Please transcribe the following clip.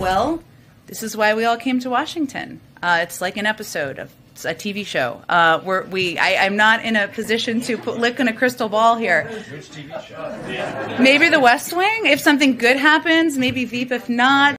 Well, this is why we all came to Washington. Uh, it's like an episode of a TV show. Uh, we're, we, I, am not in a position to put, look in a crystal ball here. Maybe The West Wing, if something good happens. Maybe Veep, if not.